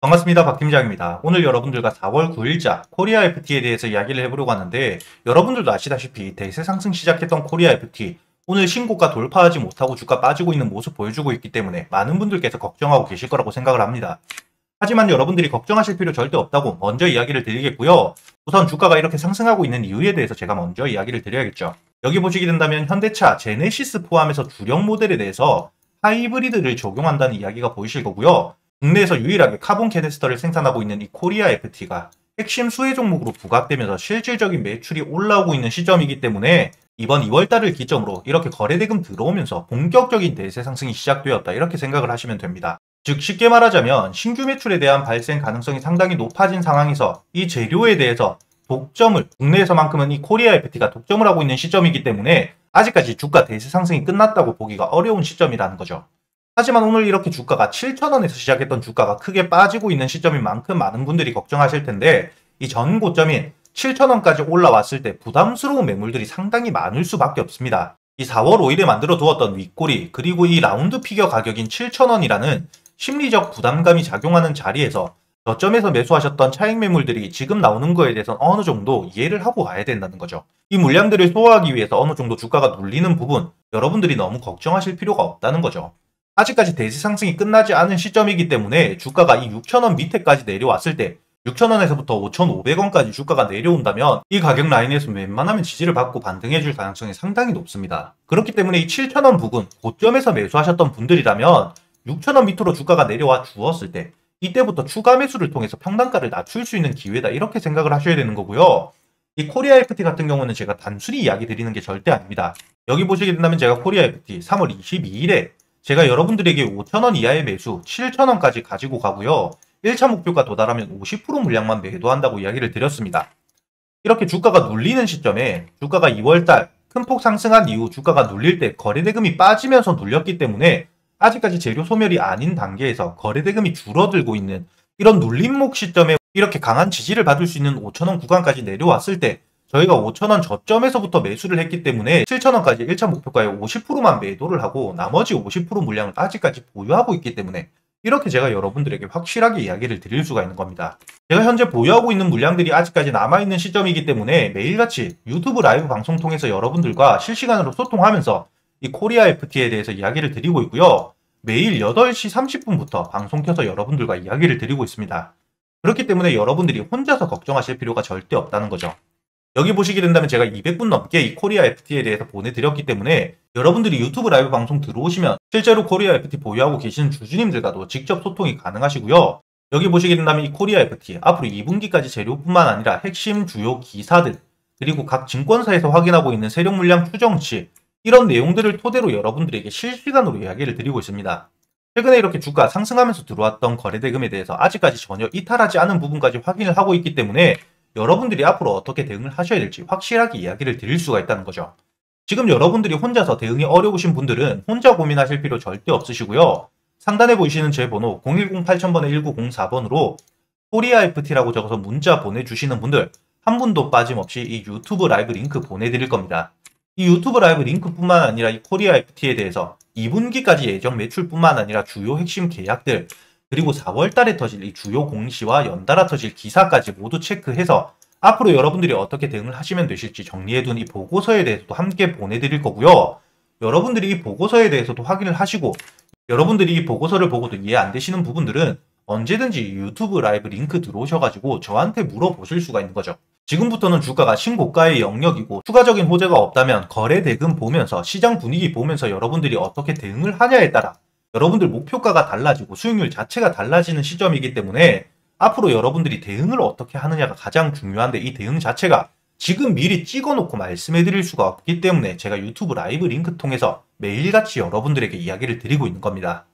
반갑습니다. 박 팀장입니다. 오늘 여러분들과 4월 9일자 코리아 FT에 대해서 이야기를 해보려고 하는데 여러분들도 아시다시피 대세 상승 시작했던 코리아 FT 오늘 신고가 돌파하지 못하고 주가 빠지고 있는 모습 보여주고 있기 때문에 많은 분들께서 걱정하고 계실 거라고 생각을 합니다. 하지만 여러분들이 걱정하실 필요 절대 없다고 먼저 이야기를 드리겠고요. 우선 주가가 이렇게 상승하고 있는 이유에 대해서 제가 먼저 이야기를 드려야겠죠. 여기 보시게 된다면 현대차 제네시스 포함해서 주력 모델에 대해서 하이브리드를 적용한다는 이야기가 보이실 거고요. 국내에서 유일하게 carbon canister를 생산하고 있는 이 코리아 FT가 핵심 수혜 종목으로 부각되면서 실질적인 매출이 올라오고 있는 시점이기 때문에 이번 2월달을 기점으로 이렇게 거래대금 들어오면서 본격적인 대세 상승이 시작되었다 이렇게 생각을 하시면 됩니다. 즉 쉽게 말하자면 신규 매출에 대한 발생 가능성이 상당히 높아진 상황에서 이 재료에 대해서 독점을 국내에서만큼은 이 코리아 FT가 독점을 하고 있는 시점이기 때문에 아직까지 주가 대세 상승이 끝났다고 보기가 어려운 시점이라는 거죠. 하지만 오늘 이렇게 주가가 7천원에서 시작했던 주가가 크게 빠지고 있는 시점인 만큼 많은 분들이 걱정하실 텐데 이 전 고점인 7천원까지 올라왔을 때 부담스러운 매물들이 상당히 많을 수밖에 없습니다. 이 4월 5일에 만들어 두었던 윗꼬리 그리고 이 라운드 피겨 가격인 7천원이라는 심리적 부담감이 작용하는 자리에서 저점에서 매수하셨던 차익 매물들이 지금 나오는 거에 대해서는 어느 정도 이해를 하고 가야 된다는 거죠. 이 물량들을 소화하기 위해서 어느 정도 주가가 눌리는 부분 여러분들이 너무 걱정하실 필요가 없다는 거죠. 아직까지 대세 상승이 끝나지 않은 시점이기 때문에 주가가 이 6천원 밑에까지 내려왔을 때 6천원에서부터 5,500원까지 주가가 내려온다면 이 가격 라인에서 웬만하면 지지를 받고 반등해줄 가능성이 상당히 높습니다. 그렇기 때문에 이 7천원 부근 고점에서 매수하셨던 분들이라면 6천원 밑으로 주가가 내려와 주었을 때 이때부터 추가 매수를 통해서 평단가를 낮출 수 있는 기회다 이렇게 생각을 하셔야 되는 거고요. 이 코리아 FT 같은 경우는 제가 단순히 이야기 드리는 게 절대 아닙니다. 여기 보시게 된다면 제가 코리아 FT 3월 22일에 제가 여러분들에게 5천원 이하의 매수 7천원까지 가지고 가고요. 1차 목표가 도달하면 50% 물량만 매도한다고 이야기를 드렸습니다. 이렇게 주가가 눌리는 시점에 주가가 2월달 큰 폭 상승한 이후 주가가 눌릴 때 거래대금이 빠지면서 눌렸기 때문에 아직까지 재료 소멸이 아닌 단계에서 거래대금이 줄어들고 있는 이런 눌림목 시점에 이렇게 강한 지지를 받을 수 있는 5천원 구간까지 내려왔을 때 저희가 5천원 저점에서부터 매수를 했기 때문에 7천원까지 1차 목표가의 50%만 매도를 하고 나머지 50% 물량을 아직까지 보유하고 있기 때문에 이렇게 제가 여러분들에게 확실하게 이야기를 드릴 수가 있는 겁니다. 제가 현재 보유하고 있는 물량들이 아직까지 남아있는 시점이기 때문에 매일같이 유튜브 라이브 방송 통해서 여러분들과 실시간으로 소통하면서 이 코리아 FT에 대해서 이야기를 드리고 있고요. 매일 8시 30분부터 방송 켜서 여러분들과 이야기를 드리고 있습니다. 그렇기 때문에 여러분들이 혼자서 걱정하실 필요가 절대 없다는 거죠. 여기 보시게 된다면 제가 200분 넘게 이 코리아 FT에 대해서 보내드렸기 때문에 여러분들이 유튜브 라이브 방송 들어오시면 실제로 코리아 FT 보유하고 계시는 주주님들과도 직접 소통이 가능하시고요. 여기 보시게 된다면 이 코리아 FT 앞으로 2분기까지 재료뿐만 아니라 핵심 주요 기사들 그리고 각 증권사에서 확인하고 있는 세력 물량 추정치 이런 내용들을 토대로 여러분들에게 실시간으로 이야기를 드리고 있습니다. 최근에 이렇게 주가 상승하면서 들어왔던 거래 대금에 대해서 아직까지 전혀 이탈하지 않은 부분까지 확인을 하고 있기 때문에 여러분들이 앞으로 어떻게 대응을 하셔야 될지 확실하게 이야기를 드릴 수가 있다는 거죠. 지금 여러분들이 혼자서 대응이 어려우신 분들은 혼자 고민하실 필요 절대 없으시고요. 상단에 보이시는 제 번호 010-8000번에 1904번으로 코리아 FT라고 적어서 문자 보내주시는 분들 한 분도 빠짐없이 이 유튜브 라이브 링크 보내드릴 겁니다. 이 유튜브 라이브 링크뿐만 아니라 이 코리아 FT에 대해서 2분기까지 예정 매출뿐만 아니라 주요 핵심 계약들 그리고 4월 달에 터질 이 주요 공시와 연달아 터질 기사까지 모두 체크해서 앞으로 여러분들이 어떻게 대응을 하시면 되실지 정리해둔 이 보고서에 대해서도 함께 보내드릴 거고요. 여러분들이 이 보고서에 대해서도 확인을 하시고 여러분들이 이 보고서를 보고도 이해 안 되시는 부분들은 언제든지 유튜브 라이브 링크 들어오셔가지고 저한테 물어보실 수가 있는 거죠. 지금부터는 주가가 신고가의 영역이고 추가적인 호재가 없다면 거래 대금 보면서 시장 분위기 보면서 여러분들이 어떻게 대응을 하냐에 따라 여러분들 목표가가 달라지고 수익률 자체가 달라지는 시점이기 때문에 앞으로 여러분들이 대응을 어떻게 하느냐가 가장 중요한데 이 대응 자체가 지금 미리 찍어놓고 말씀해 드릴 수가 없기 때문에 제가 유튜브 라이브 링크 통해서 매일같이 여러분들에게 이야기를 드리고 있는 겁니다.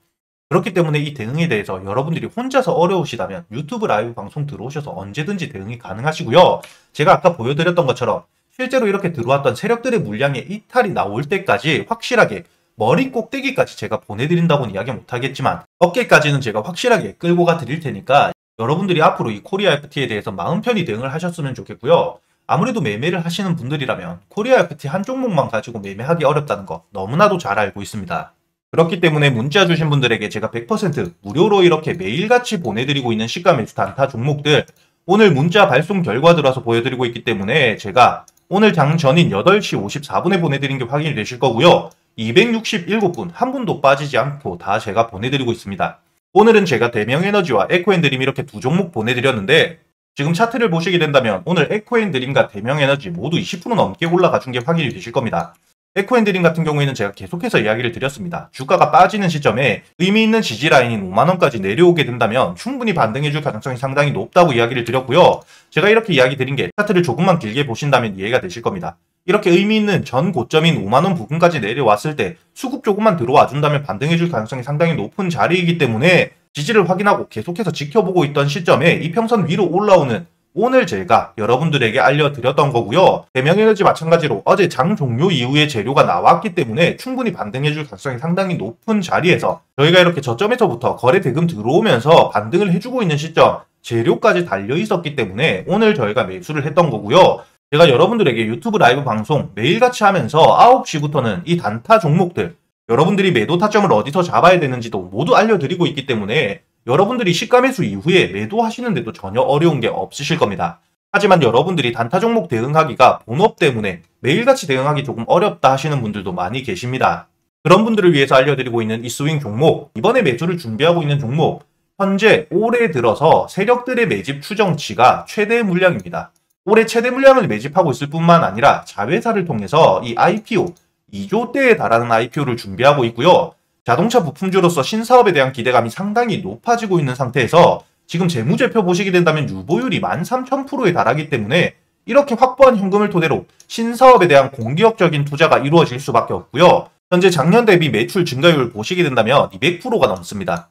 그렇기 때문에 이 대응에 대해서 여러분들이 혼자서 어려우시다면 유튜브 라이브 방송 들어오셔서 언제든지 대응이 가능하시고요. 제가 아까 보여드렸던 것처럼 실제로 이렇게 들어왔던 세력들의 물량의 이탈이 나올 때까지 확실하게 머리 꼭대기까지 제가 보내드린다고는 이야기 못하겠지만 어깨까지는 제가 확실하게 끌고 가 드릴 테니까 여러분들이 앞으로 이 코리아 FT에 대해서 마음 편히 대응을 하셨으면 좋겠고요. 아무래도 매매를 하시는 분들이라면 코리아 FT 한 종목만 가지고 매매하기 어렵다는 거 너무나도 잘 알고 있습니다. 그렇기 때문에 문자 주신 분들에게 제가 100% 무료로 이렇게 매일같이 보내드리고 있는 시가 매수 단타 종목들 오늘 문자 발송 결과 들어와서 보여드리고 있기 때문에 제가 오늘 장 전인 8시 54분에 보내드린 게 확인이 되실 거고요. 267분 한 분도 빠지지 않고 다 제가 보내드리고 있습니다. 오늘은 제가 대명에너지와 에코앤드림 이렇게 두 종목 보내드렸는데 지금 차트를 보시게 된다면 오늘 에코앤드림과 대명에너지 모두 20% 넘게 올라가 준 게 확인이 되실 겁니다. 에코앤드림 같은 경우에는 제가 계속해서 이야기를 드렸습니다. 주가가 빠지는 시점에 의미 있는 지지 라인인 5만원까지 내려오게 된다면 충분히 반등해줄 가능성이 상당히 높다고 이야기를 드렸고요. 제가 이렇게 이야기 드린 게 차트를 조금만 길게 보신다면 이해가 되실 겁니다. 이렇게 의미 있는 전 고점인 5만원 부근까지 내려왔을 때 수급 조금만 들어와 준다면 반등해줄 가능성이 상당히 높은 자리이기 때문에 지지를 확인하고 계속해서 지켜보고 있던 시점에 이평선 위로 올라오는 오늘 제가 여러분들에게 알려드렸던 거고요. 대명에너지 마찬가지로 어제 장 종료 이후에 재료가 나왔기 때문에 충분히 반등해줄 가능성이 상당히 높은 자리에서 저희가 이렇게 저점에서부터 거래 대금 들어오면서 반등을 해주고 있는 시점 재료까지 달려 있었기 때문에 오늘 저희가 매수를 했던 거고요. 제가 여러분들에게 유튜브 라이브 방송 매일같이 하면서 9시부터는 이 단타 종목들 여러분들이 매도 타점을 어디서 잡아야 되는지도 모두 알려드리고 있기 때문에 여러분들이 시가 매수 이후에 매도하시는데도 전혀 어려운 게 없으실 겁니다. 하지만 여러분들이 단타 종목 대응하기가 본업 때문에 매일같이 대응하기 조금 어렵다 하시는 분들도 많이 계십니다. 그런 분들을 위해서 알려드리고 있는 이 스윙 종목, 이번에 매수를 준비하고 있는 종목, 현재 올해 들어서 세력들의 매집 추정치가 최대 물량입니다. 올해 최대 물량을 매집하고 있을 뿐만 아니라 자회사를 통해서 이 IPO, 2조대에 달하는 IPO를 준비하고 있고요. 자동차 부품주로서 신사업에 대한 기대감이 상당히 높아지고 있는 상태에서 지금 재무제표 보시게 된다면 유보율이 13,000%에 달하기 때문에 이렇게 확보한 현금을 토대로 신사업에 대한 공격적인 투자가 이루어질 수밖에 없고요. 현재 작년 대비 매출 증가율 보시게 된다면 200%가 넘습니다.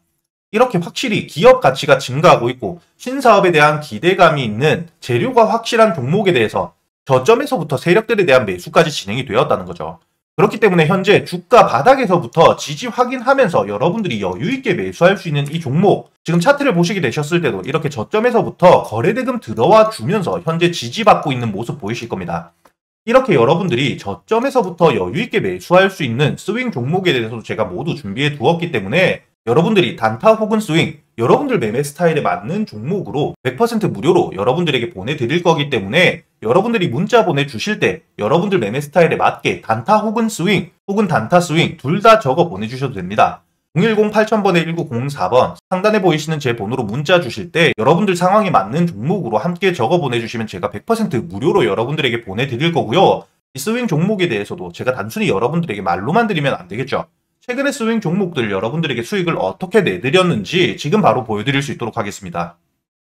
이렇게 확실히 기업 가치가 증가하고 있고 신사업에 대한 기대감이 있는 재료가 확실한 종목에 대해서 저점에서부터 세력들에 대한 매수까지 진행이 되었다는 거죠. 그렇기 때문에 현재 주가 바닥에서부터 지지 확인하면서 여러분들이 여유있게 매수할 수 있는 이 종목 지금 차트를 보시게 되셨을 때도 이렇게 저점에서부터 거래대금 들어와 주면서 현재 지지받고 있는 모습 보이실 겁니다. 이렇게 여러분들이 저점에서부터 여유있게 매수할 수 있는 스윙 종목에 대해서도 제가 모두 준비해 두었기 때문에 여러분들이 단타 혹은 스윙, 여러분들 매매 스타일에 맞는 종목으로 100% 무료로 여러분들에게 보내드릴 거기 때문에 여러분들이 문자 보내주실 때 여러분들 매매 스타일에 맞게 단타 혹은 스윙 혹은 단타 스윙 둘 다 적어 보내주셔도 됩니다. 010-8000번에 1904번 상단에 보이시는 제 번호로 문자 주실 때 여러분들 상황에 맞는 종목으로 함께 적어 보내주시면 제가 100% 무료로 여러분들에게 보내드릴 거고요. 이 스윙 종목에 대해서도 제가 단순히 여러분들에게 말로만 드리면 안 되겠죠. 최근의 스윙 종목들 여러분들에게 수익을 어떻게 내드렸는지 지금 바로 보여드릴 수 있도록 하겠습니다.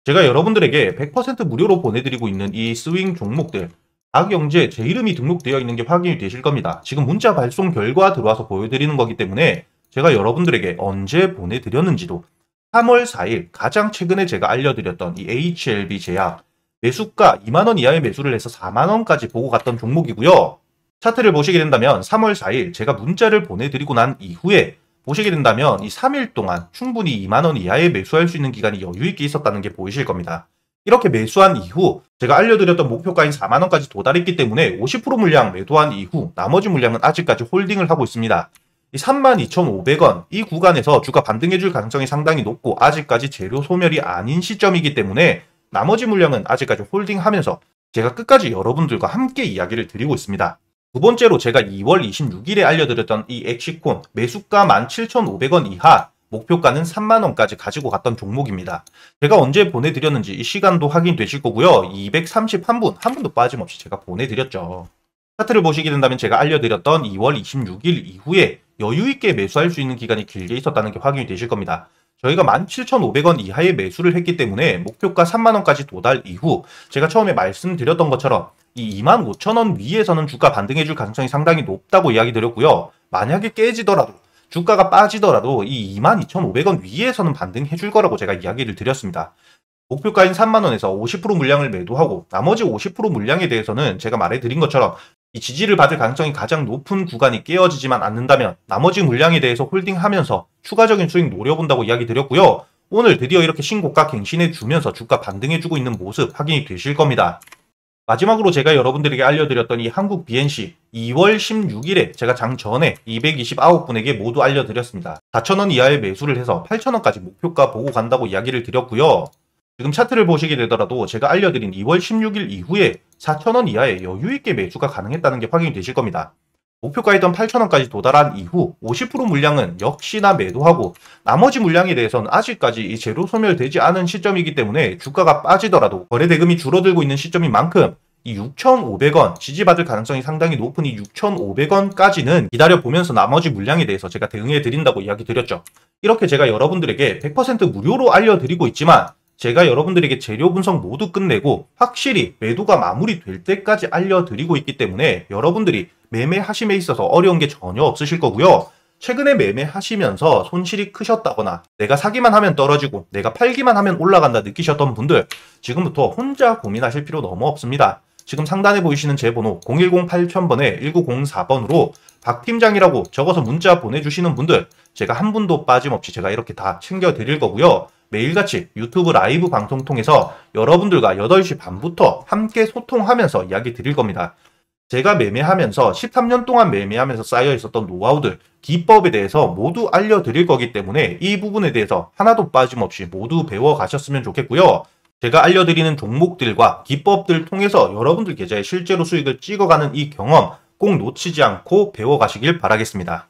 제가 여러분들에게 100% 무료로 보내드리고 있는 이 스윙 종목들 박영재 제 이름이 등록되어 있는 게 확인이 되실 겁니다. 지금 문자 발송 결과 들어와서 보여드리는 거기 때문에 제가 여러분들에게 언제 보내드렸는지도 3월 4일 가장 최근에 제가 알려드렸던 이 HLB 제약 매수가 2만원 이하의 매수를 해서 4만원까지 보고 갔던 종목이고요. 차트를 보시게 된다면 3월 4일 제가 문자를 보내드리고 난 이후에 보시게 된다면 이 3일 동안 충분히 2만원 이하에 매수할 수 있는 기간이 여유있게 있었다는 게 보이실 겁니다. 이렇게 매수한 이후 제가 알려드렸던 목표가인 4만원까지 도달했기 때문에 50% 물량 매도한 이후 나머지 물량은 아직까지 홀딩을 하고 있습니다. 이 32,500원 이 구간에서 주가 반등해줄 가능성이 상당히 높고 아직까지 재료 소멸이 아닌 시점이기 때문에 나머지 물량은 아직까지 홀딩하면서 제가 끝까지 여러분들과 함께 이야기를 드리고 있습니다. 두 번째로 제가 2월 26일에 알려드렸던 이 엑시콘 매수가 17,500원 이하 목표가는 3만원까지 가지고 갔던 종목입니다. 제가 언제 보내드렸는지 이 시간도 확인되실 거고요. 231분, 한 분도 빠짐없이 제가 보내드렸죠. 차트를 보시게 된다면 제가 알려드렸던 2월 26일 이후에 여유있게 매수할 수 있는 기간이 길게 있었다는 게 확인이 되실 겁니다. 저희가 17,500원 이하의 매수를 했기 때문에 목표가 3만원까지 도달 이후 제가 처음에 말씀드렸던 것처럼 이 25,000원 위에서는 주가 반등해줄 가능성이 상당히 높다고 이야기 드렸고요. 만약에 깨지더라도 주가가 빠지더라도 이 22,500원 위에서는 반등해줄 거라고 제가 이야기를 드렸습니다. 목표가인 3만원에서 50% 물량을 매도하고 나머지 50% 물량에 대해서는 제가 말해드린 것처럼 이 지지를 받을 가능성이 가장 높은 구간이 깨어지지만 않는다면 나머지 물량에 대해서 홀딩하면서 추가적인 수익 노려본다고 이야기 드렸고요. 오늘 드디어 이렇게 신고가 갱신해 주면서 주가 반등해주고 있는 모습 확인이 되실 겁니다. 마지막으로 제가 여러분들에게 알려드렸던 이 한국 BNC 2월 16일에 제가 장 전에 229분에게 모두 알려드렸습니다. 4,000원 이하의 매수를 해서 8,000원까지 목표가 보고 간다고 이야기를 드렸고요. 지금 차트를 보시게 되더라도 제가 알려드린 2월 16일 이후에 4,000원 이하의 여유있게 매수가 가능했다는 게 확인이 되실 겁니다. 목표가였던 8,000원까지 도달한 이후 50% 물량은 역시나 매도하고 나머지 물량에 대해서는 아직까지 이 제로 소멸되지 않은 시점이기 때문에 주가가 빠지더라도 거래 대금이 줄어들고 있는 시점인 만큼 이 6,500원 지지받을 가능성이 상당히 높은 이 6,500원까지는 기다려보면서 나머지 물량에 대해서 제가 대응해 드린다고 이야기 드렸죠. 이렇게 제가 여러분들에게 100% 무료로 알려드리고 있지만 제가 여러분들에게 재료 분석 모두 끝내고 확실히 매도가 마무리될 때까지 알려드리고 있기 때문에 여러분들이 매매하심에 있어서 어려운 게 전혀 없으실 거고요. 최근에 매매하시면서 손실이 크셨다거나 내가 사기만 하면 떨어지고 내가 팔기만 하면 올라간다 느끼셨던 분들 지금부터 혼자 고민하실 필요 너무 없습니다. 지금 상단에 보이시는 제 번호 010-8000번에 1904번으로 박 팀장이라고 적어서 문자 보내주시는 분들 제가 한 분도 빠짐없이 제가 이렇게 다 챙겨드릴 거고요. 매일같이 유튜브 라이브 방송 통해서 여러분들과 8시 반부터 함께 소통하면서 이야기 드릴 겁니다. 제가 매매하면서 13년 동안 매매하면서 쌓여 있었던 노하우들, 기법에 대해서 모두 알려드릴 거기 때문에 이 부분에 대해서 하나도 빠짐없이 모두 배워 가셨으면 좋겠고요. 제가 알려드리는 종목들과 기법들 통해서 여러분들 계좌에 실제로 수익을 찍어가는 이 경험 꼭 놓치지 않고 배워 가시길 바라겠습니다.